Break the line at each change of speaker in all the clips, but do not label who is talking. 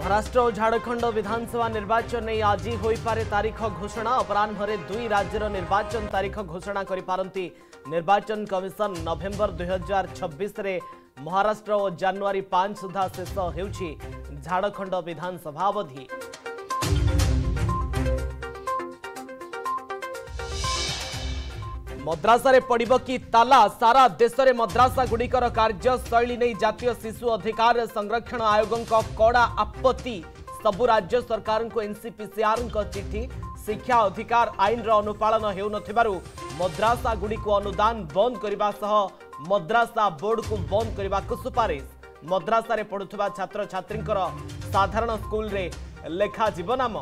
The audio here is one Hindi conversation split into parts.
ମହାରାଷ୍ଟ୍ର ଓ ଝାଡ଼ଖଣ୍ଡ ବିଧାନସଭା ନିର୍ବାଚନ ନେଇ ଆଜି ହୋଇପାରେ ତାରିଖ ଘୋଷଣା ଅପରାହ୍ନରେ ଦୁଇ ରାଜ୍ୟର ନିର୍ବାଚନ ତାରିଖ ଘୋଷଣା କରିପାରନ୍ତି ନିର୍ବାଚନ କମିଶନ ନଭେମ୍ବର ଦୁଇହଜାର ଛବିଶରେ ମହାରାଷ୍ଟ୍ର ଓ ଜାନୁଆରୀ ପାଞ୍ଚ ସୁଦ୍ଧା ଶେଷ ହେଉଛି ଝାଡ଼ଖଣ୍ଡ ବିଧାନସଭା ଅବଧି मद्रास पड़ कि ताला सारा देश में मद्रासा गुड़िकर कार्यशैली नहीं जातीय शिशु अधिकार संरक्षण आयोग कड़ा आपत्ति सबु राज्य सरकार को एनसीपीसीआर चिठी शिक्षा अधिकार आईन अनुपालन हो मद्रासा गुड़ी अनुदान बंद करने मद्रासा बोर्ड को बंद करने को सुपारिश मद्रास पढ़ुवा छात्र छात्री साधारण स्कूल लेखा जीवनाम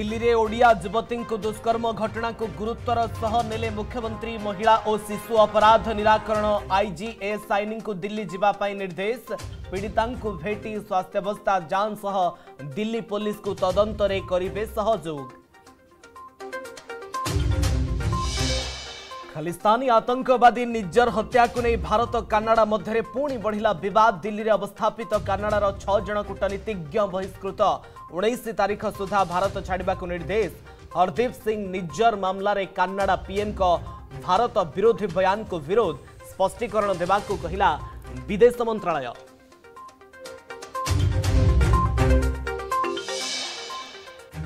दिल्ली में ओडिया युवती दुष्कर्म घटना को गुरुतर सह ने मुख्यमंत्री महिला और शिशु अपराध निराकरण आईजी एस आईनी को दिल्ली जवाई निर्देश पीड़िता भेटी स्वास्थ्यावस्था जांच दिल्ली पुलिस को तदंतरे करे सहयोग খালিস্তানী আতঙ্কবাদী নির্জর হত্যাকে নিয়ে ভারত কানাডা মধ্যে পুঁ বড়া বিবাদ দিল্লি অবস্থাপিত কানাডার ছজন কূটনীতিজ্ঞ বহিষ্কৃত উনিশ তারিখ সুদ্ধা ভারত ছাড়া নির্দেশ হরদীপ সিং নির্জর মামলার কানাডা পিএম भारत विरोधी बयान को विरोध स्पष्टीकरण देवाक कहला विदेश मन्त्रालय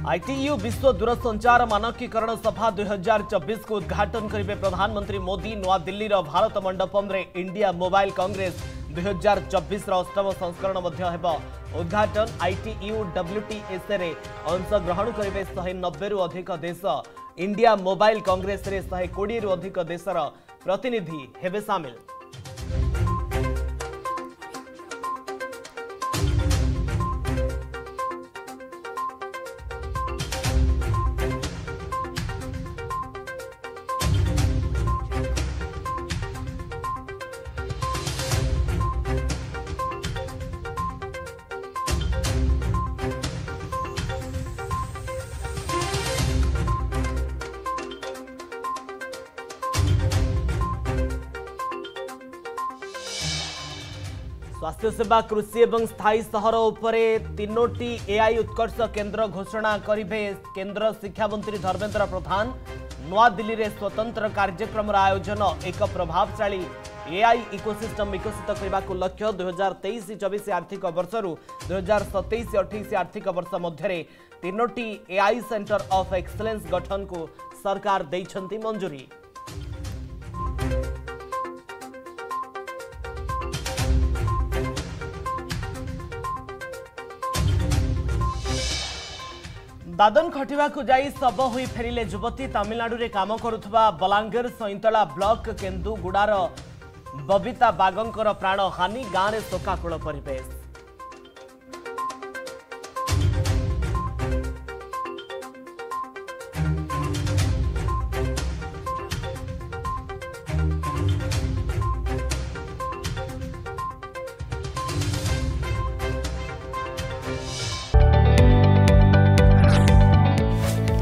आईटीयू विश्व दूरसंचार मानकीकरण सभा दुई हजार चबिश को उद्घाटन करेंगे प्रधानमंत्री Modi नुआदिल्लीर Bharat Mandapam India mobile congress दुई हजार चबिश अष्टम संस्करण उद्घाटन आईटीयू डब्ल्यूटीएसए अंशग्रहण करेंगे शहे नब्बे रु अधिक देश इंडिया मोबाइल कांग्रेस शहे कोड़े अधिक देशर प्रतिनिधि हे सामिल ସ୍ୱାସ୍ଥ୍ୟସେବା କୃଷି ଏବଂ ସ୍ଥାୟୀ ସହର ଉପରେ ତିନୋଟି ଏଆଇ ଉତ୍କର୍ଷ କେନ୍ଦ୍ର ଘୋଷଣା କରିବେ କେନ୍ଦ୍ର ଶିକ୍ଷାମନ୍ତ୍ରୀ ଧର୍ମେନ୍ଦ୍ର ପ୍ରଧାନ ନୂଆଦିଲ୍ଲୀରେ ସ୍ୱତନ୍ତ୍ର କାର୍ଯ୍ୟକ୍ରମର ଆୟୋଜନ ଏକ ପ୍ରଭାବଶାଳୀ ଏଆଇ ଇକୋସିଷ୍ଟମ ବିକଶିତ କରିବାକୁ ଲକ୍ଷ୍ୟ ଦୁଇହଜାର ତେଇଶ ଚବିଶ ଆର୍ଥିକ ବର୍ଷରୁ ଦୁଇହଜାର ସତେଇଶ ଅଠେଇଶ ଆର୍ଥିକ ବର୍ଷ ମଧ୍ୟରେ ତିନୋଟି ଏଆଇ ସେଣ୍ଟର ଅଫ୍ ଏକ୍ସଲେନ୍ସ ଗଠନକୁ ସରକାର ଦେଇଛନ୍ତି ମଞ୍ଜୁରୀ ଦାଦନ ଖଟିବାକୁ ଯାଇ ଶବ ହୋଇ ଫେରିଲେ ଯୁବତୀ ତାମିଲନାଡୁରେ କାମ କରୁଥିବା ବଲାଙ୍ଗୀର ସଇଁତଳା ବ୍ଲକ କେନ୍ଦୁଗୁଡ଼ାର ବବିତା ବାଗଙ୍କର ପ୍ରାଣହାନି ଗାଁରେ ଶୋକାକୁଳ ପରିବେଶ